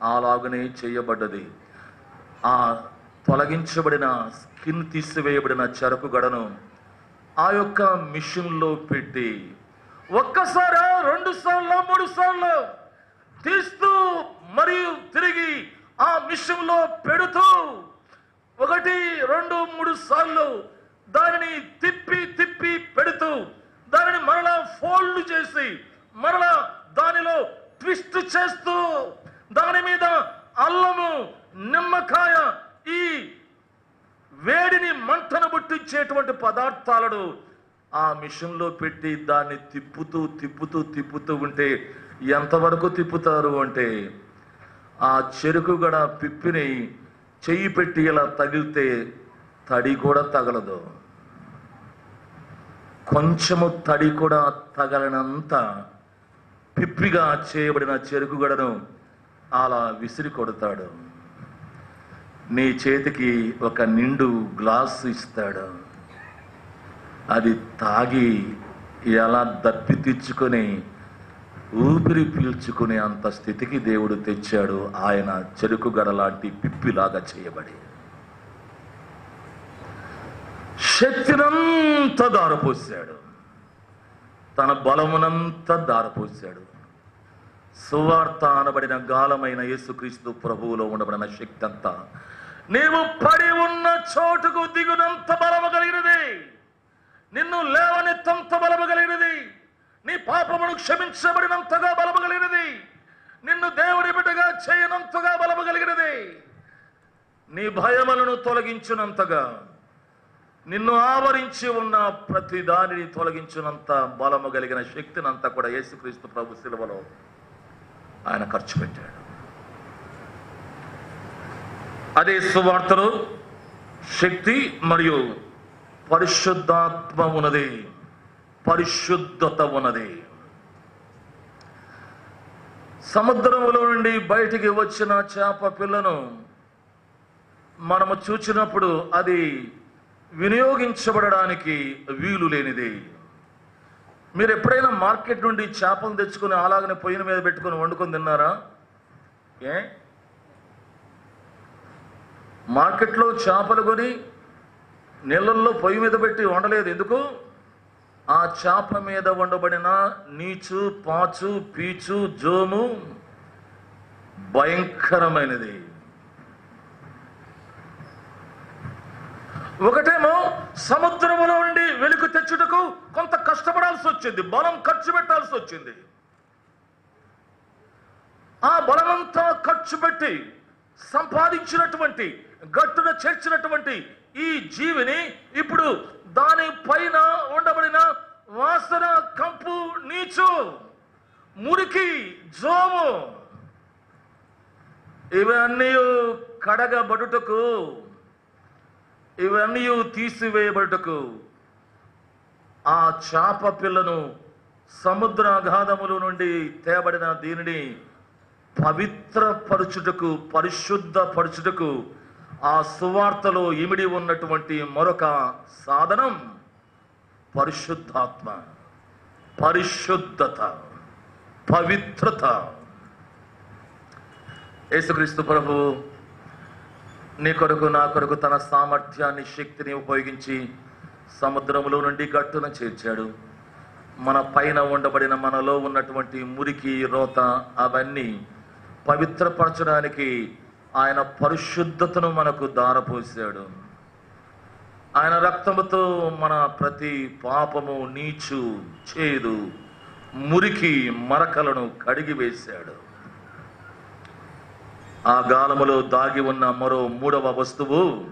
అలాగనే చేయబడ్డది. ఆ తొలగించబడిన స్కిన్ తీసివేయబడిన చెరకు గడను ఆ యొక్క మిషన్లో పెట్టి ఒక్కసారి రెండు సార్లు మూడు సార్లు తీస్తూ మరియు తిరిగి ఆ మిషన్లో పెడుతూ ఒకటి రెండు మూడు సార్లు దానిని తిప్పి తిప్పి పెడుతూ దానిని మరలా ఫోల్డ్ చేసి మరలా దానిలో ట్విస్ట్ చేస్తూ దాని మీద అల్లము నిమ్మకాయ ఈ వేడిని మంటను పుట్టించేటువంటి పదార్థాలను ఆ మిషన్లో పెట్టి దాన్ని తిప్పుతూ తిప్పుతూ తిప్పుతూ ఉంటే ఎంతవరకు తిప్పుతారు అంటే ఆ చెరుకు గడ పిప్పిని చెయ్యి పెట్టి ఇలా తగిలితే తడి కూడా తగలదు. కొంచెము తడి కూడా తగలనంత పిప్పిగా చేయబడిన చెరుకు గడను అలా విసిరి కొడతాడు. నీ చేతికి ఒక నిండు గ్లాస్ ఇస్తాడు. అది తాగి ఎలా దప్పి తెచ్చుకొని ఊపిరి పీల్చుకునే అంత స్థితికి దేవుడు తెచ్చాడు ఆయన చెరుకు గడలాంటి పిప్పిలాగా చేయబడి. శక్తినంతా దారపోసాడు తన బలమునంతా దారపోసాడు సువార్త అనబడిన గాలమైన యేసుక్రీస్తు ప్రభువులో ఉండబడిన శక్తి అంతా నీవు పడి ఉన్న చోటుకు దిగునంత బలము కలిగినది. నిన్ను లేవనెత్తంత బలము కలిగినది. నీ పాపమును క్షమించబడినంతగా బలము కలిగినది. నిన్ను దేవుడి బిడ్డగా చేయనంతగా బలము కలిగినది. నీ భయములను తొలగించినంతగా నిన్ను ఆవరించి ఉన్న ప్రతి దానిని తొలగించినంత బలము కలిగిన శక్తినంతా కూడా యేసుక్రీస్తు ప్రభు శిలువలో ఆయన ఖర్చు పెట్టాడు. అదే సువార్తలో శక్తి మరియు పరిశుద్ధాత్మ ఉన్నది. పరిశుద్ధత ఉన్నది. సముద్రములో నుండి బయటికి వచ్చిన చేప పిల్లను మనము చూచినప్పుడు అది వినియోగించబడడానికి వీలు లేనిది. మీరు ఎప్పుడైనా మార్కెట్ నుండి చేపలు తెచ్చుకొని అలాగనే పొయ్యిన మీద పెట్టుకొని వండుకొని తిన్నారా? ఏ? మార్కెట్లో చేపలు కొని నీళ్ళల్లో పొయ్యి మీద పెట్టి వండలేదు. ఎందుకు? ఆ చేప మీద వండబడిన నీచు పాచు పీచు జోము భయంకరమైనది. ఒకటేమో సముద్రములో నుండి వెలుగు తెచ్చుటకు కొంత కష్టపడాల్సి వచ్చింది బలం ఖర్చు పెట్టాల్సి వచ్చింది. ఆ బలమంతా ఖర్చు పెట్టి సంపాదించినటువంటి గట్టున చేర్చినటువంటి ఈ జీవిని ఇప్పుడు దాని పైన ఉండబడిన వాసన కంపు నీచు మురికి జోము ఇవన్నీ కడగబడుటకు ఇవన్నీ తీసివేయబడుటకు ఆ చాప పిల్లను సముద్ర అగాధముల నుండి తేబడిన దీనిని పవిత్రపరచుటకు పరిశుద్ధపరచుటకు ఆ సువార్తలో ఇమిడి ఉన్నటువంటి మరొక సాధనం పరిశుద్ధాత్మ. పరిశుద్ధత పవిత్రత. యేసుక్రీస్తు ప్రభు నీ కొరకు నా కొరకు తన సామర్థ్యాన్ని శక్తిని ఉపయోగించి సముద్రంలో నుండి గట్టున చేర్చాడు. మన పైన ఉండబడిన మనలో ఉన్నటువంటి మురికి రోత అవన్నీ పవిత్రపరచడానికి ఆయన పరిశుద్ధతను మనకు దారపోసాడు. ఆయన రక్తముతో మన ప్రతి పాపము నీచు చేదు మురికి మరకలను కడిగి వేశాడు ఆ గాలములో దాగి ఉన్న మరో మూడవ వస్తువు.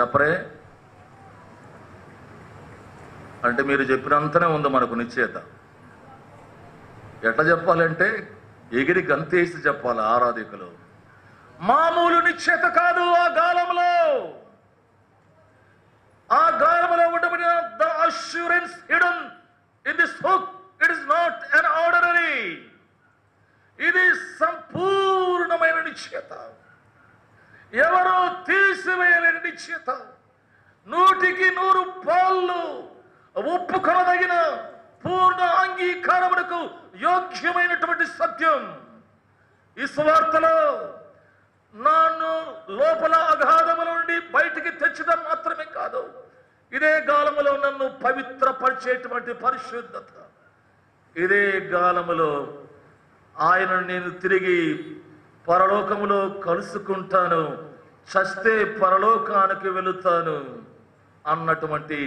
చెప్పరే? అంటే మీరు చెప్పినంతనే ఉంది మనకు నిశ్చేత. ఎట్లా చెప్పాలంటే ఎగిరి గంతేసి చెప్పాలి ఆరాధికులు. మామూలు నిశ్చేత కాదు ఆ గాలంలో ఆ గాలములో ఉండబడిన the assurance hidden in this hook it is not an ordinary ఇది సంపూర్ణమైన నిశ్చేత ఎవరో తీసివేయలేని నిశ్చేత నూటికి నూరు పాళ్ళు ఒప్పుకొనదగిన పూర్ణ అంగీకారమునకు యోగ్యమైనటువంటి సత్యం. ఈ సువార్తలో నన్ను లోపల అగాధముల నుండి బయటికి తెచ్చడం మాత్రమే కాదు ఇదే గాలములో నన్ను పవిత్రపరిచేటువంటి పరిశుద్ధత. ఇదే గాలములో ఆయనను నేను తిరిగి పరలోకములో కలుసుకుంటాను చస్తే పరలోకానికి వెళుతాను అన్నటువంటి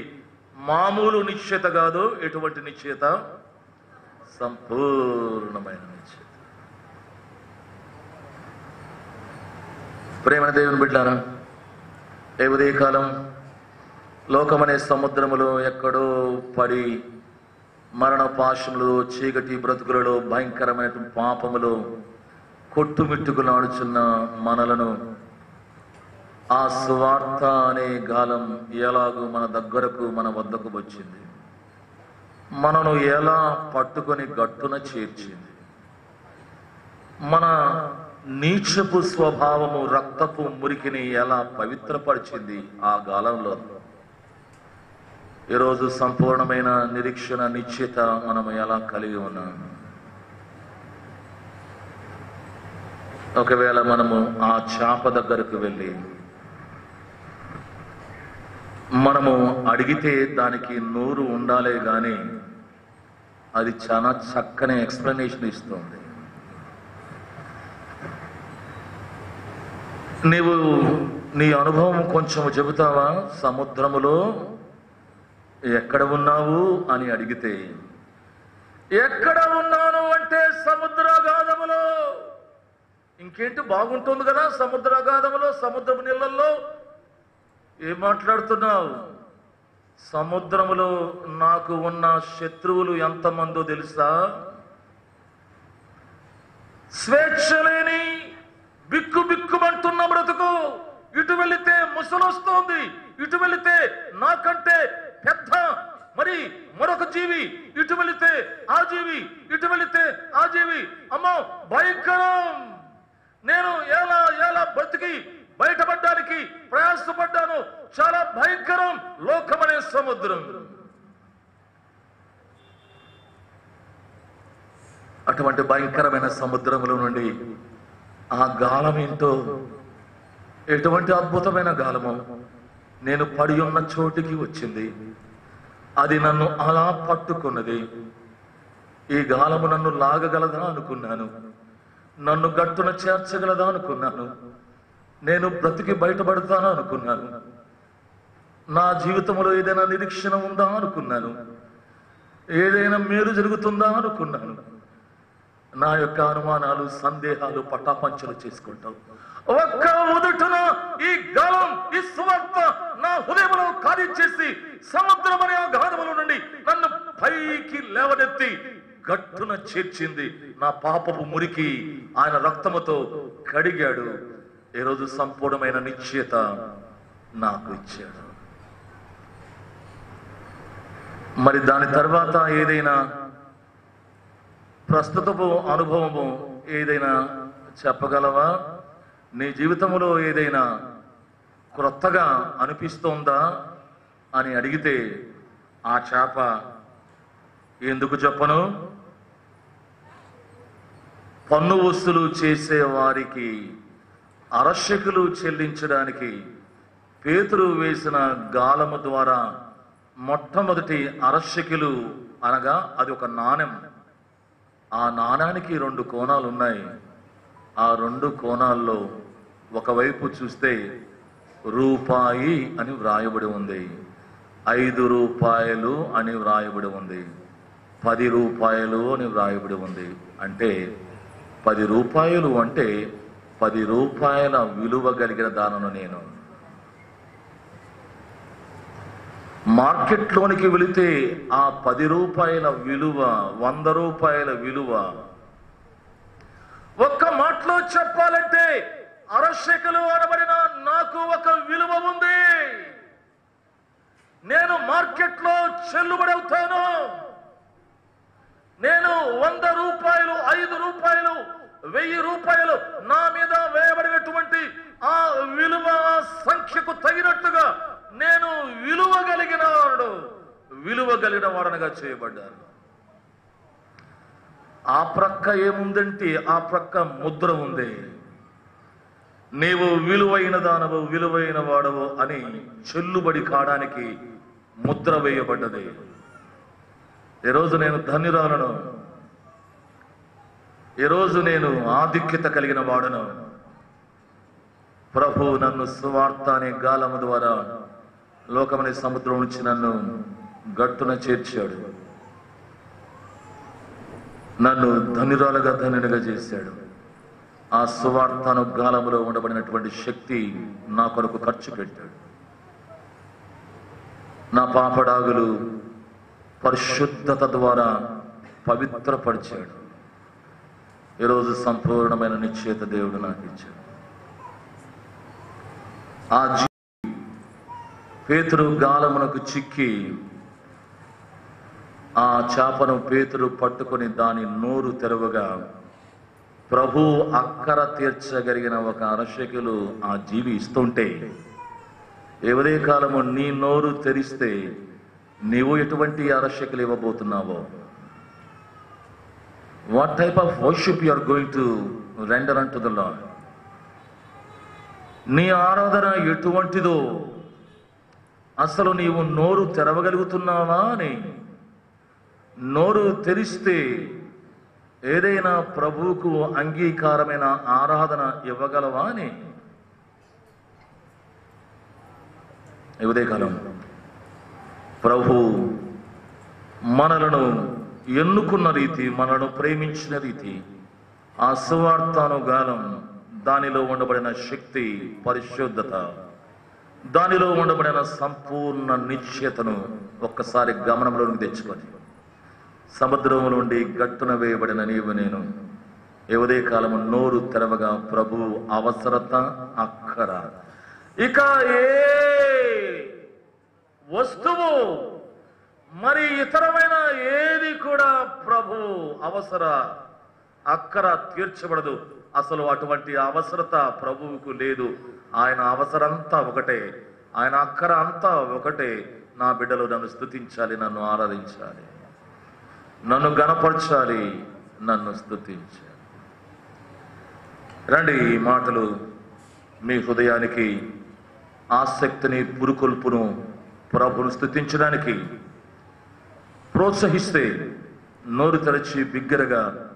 మామూలు నిశ్చయత కాదు ఎటువంటి నిశ్చయత సంపూర్ణమైన నిశ్చేత. ప్రేమ దేవుని బిడ్డారా ఏ ఉదయకాలం లోకమనే సముద్రములో ఎక్కడో పడి మరణ పాశములు చీకటి బ్రతుకులలో భయంకరమైన పాపములు కొట్టుమిట్టుకులాడుచున్న మనలను ఆ స్వార్థ అనే గాలం ఎలాగూ మన దగ్గరకు మన వద్దకు వచ్చింది. మనను ఎలా పట్టుకొని గట్టున చేర్చింది. మన నీచపు స్వభావము రక్తపు మురికిని ఎలా పవిత్రపరిచింది ఆ గాలంలో? ఈరోజు సంపూర్ణమైన నిరీక్షణ నిశ్చిత మనం ఎలా కలిగి ఉన్నాం? ఒకవేళ మనము ఆ చాప దగ్గరకు వెళ్ళి మనము అడిగితే దానికి నూరు ఉండాలే కానీ అది చాలా చక్కని ఎక్స్ప్లెనేషన్ ఇస్తుంది. నీవు నీ అనుభవం కొంచెం చెబుతావా? సముద్రములో ఎక్కడ ఉన్నావు అని అడిగితే ఎక్కడ ఉన్నాను అంటే సముద్రాగాధములో. ఇంకేంటి బాగుంటుంది కదా సముద్రాగాధములో సముద్రపు నీళ్ళల్లో? ఏం మాట్లాడుతున్నావు? సముద్రములో నాకు ఉన్న శత్రువులు ఎంతమందో తెలుసా? స్వేచ్ఛ లేని బిక్కు బిక్కుమంటున్న బ్రతుకు ఇటు వెళితే ముసలొస్తోంది ఇటు వెళితే నాకంటే పెద్ద మరి మరొక జీవి ఇటు వెళితే ఆ జీవి ఇటు వెళితే ఆ జీవి. అమ్మో భయంకరం. నేను ఎలా ఎలా బ్రతికి బయటపడ్డానికి ప్రయాసపడ్డాను చాలా భయంకరం లోకమనే సముద్రం. అటువంటి భయంకరమైన సముద్రంలో నుండి ఆ గాలం ఏంటో ఎటువంటి అద్భుతమైన గాలము? నేను పడి ఉన్న చోటికి వచ్చింది. అది నన్ను అలా పట్టుకున్నది. ఈ గాలము నన్ను లాగగలదా అనుకున్నాను. నన్ను గట్టున చేర్చగలదా అనుకున్నాను. నేను బ్రతికి బయటపడతాను అనుకున్నాను. నా జీవితంలో ఏదైనా నిరీక్షణ ఉందా అనుకున్నాను. ఏదైనా మేలు జరుగుతుందా అనుకున్నాను. నా యొక్క అనుమానాలు సందేహాలు పటాపంచలు చేసుకుంటాం ఒక్క ఉదుటున ఈ గాలం ఈ సువార్త నా హృదయంలో ఖాళీ చేసి సముద్రం అనే అగాధముల నుండి నన్ను పైకి లేవనెత్తి గట్టున చేర్చింది నా పాపపు మురికి ఆయన రక్తముతో కడిగాడు. ఈరోజు సంపూర్ణమైన నిశ్చయత నాకు ఇచ్చాడు. మరి దాని తర్వాత ఏదైనా ప్రస్తుతపు అనుభవము ఏదైనా చెప్పగలవా? నీ జీవితంలో ఏదైనా క్రొత్తగా అనిపిస్తోందా అని అడిగితే ఆ చేప ఎందుకు చెప్పను? పన్ను వస్తులు చేసే వారికి చెల్లించడానికి పేతురు వేసిన గాలము ద్వారా మొట్టమొదటి అరశకులు అనగా అది ఒక నాణెం. ఆ నాణానికి రెండు కోణాలు ఉన్నాయి ఆ రెండు కోణాల్లో ఒకవైపు చూస్తే రూపాయి అని వ్రాయబడి ఉంది ఐదు రూపాయలు అని వ్రాయబడి ఉంది పది రూపాయలు అని వ్రాయబడి ఉంది. అంటే పది రూపాయలు అంటే పది రూపాయల విలువ కలిగిన దానను నేను. మార్కెట్లోనికి వెళితే ఆ పది రూపాయల విలువ వంద రూపాయల విలువ. ఒక్క మాటలో చెప్పాలంటే అరశకలు అనబడిన నాకు ఒక విలువ ఉంది. నేను మార్కెట్లో చెల్లుబడి అవుతాను. నేను వంద రూపాయలు ఐదు రూపాయలు వెయ్యి రూపాయలు నా మీద వేయబడినటువంటి ఆ విలువ సంఖ్యకు తగినట్టుగా నేను విలువ కలిగిన వాడు విలువ కలిగిన వాడనగా చేయబడ్డాను. ఆ ప్రక్క ఏముందంటే ఆ ప్రక్క ముద్ర ఉంది. నీవు విలువైన దానవు విలువైన వాడవు అని చెల్లుబడి కాడానికి ముద్ర వేయబడ్డది. ఈరోజు నేను ధన్యురాలను. ఈరోజు నేను ఆధిక్యత కలిగిన వాడను. ప్రభు నన్ను సువార్త అనే గాలము ద్వారా లోకమనే సముద్రం నుంచి నన్ను గట్టున చేర్చాడు. నన్ను ధనురాలుగా ధనునిగా చేశాడు. ఆ సువార్తను గాలములో ఉండబడినటువంటి శక్తి నా కొరకు ఖర్చు పెట్టాడు. నా పాపడాగులు పరిశుద్ధత ద్వారా పవిత్రపరిచాడు. ఈరోజు సంపూర్ణమైన నిశ్చేత దేవుడు నాకు ఇచ్చాడు ఆ జీ పేతురు గాలమునకు చిక్కి ఆ చేపను పేతురు పట్టుకొని దాని నోరు తెరవగా ప్రభు అక్కర తీర్చగలిగిన ఒక అరక్షకులు ఆ జీవి ఇస్తుంటే ఎవరే కాలము నీ నోరు తెరిస్తే నీవు ఎటువంటి అరక్షకులు ఇవ్వబోతున్నావో? What type of worship you are going to render unto the lord నీ ఆరాధన ఎటువంటిదో అసలు నీవు నోరు తెరవగలుగుతున్నావా అని? నోరు తెరిస్తే ఏదైనా ప్రభువుకు అంగీకారమైన ఆరాధన ఇవ్వగలవా అని? ఉదయకాలం ప్రభు మనలను ఎన్నుకున్న రీతి మనలను ప్రేమించిన రీతి ఆ సువార్తానుగాలం దానిలో ఉండబడిన శక్తి పరిశుద్ధత దానిలో ఉండబడిన సంపూర్ణ నిశ్చయతను ఒక్కసారి గమనంలోకి తెచ్చుకొని సముద్రం నుండి గట్టున వేయబడిన నీవు నేను. ఎవదే కాలము నోరు తెరవగా ప్రభు అవసరత అక్కర ఇక ఏ వస్తువు మరి ఇతరమైన ఏది కూడా ప్రభు అవసర అక్కర తీర్చబడదు. అసలు అటువంటి అవసరత ప్రభువుకు లేదు. ఆయన అవసరంతా ఒకటే. ఆయన అక్కర అంతా ఒకటే. నా బిడ్డలు నన్ను స్తుతించాలి నన్ను ఆరాధించాలి. నన్ను గణపరచాలి నన్ను స్థుతించాలి. రండి ఈ మాటలు మీ హృదయానికి ఆసక్తిని పురుకొల్పును ప్రభును స్థుతించడానికి. ప్రోత్సహిస్తే నోరు తెరచి బిగ్గరగా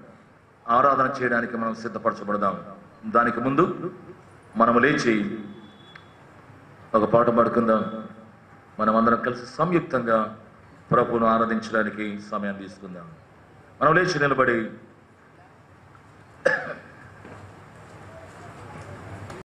ఆరాధన చేయడానికి మనం సిద్ధపరచబడదాం. దానికి ముందు మనం లేచి ఒక పాట పాడుకుందాం. మనం అందరం కలిసి సంయుక్తంగా ప్రభును ఆరాధించడానికి సమయం తీసుకుందాం. మనం లేచి నిలబడి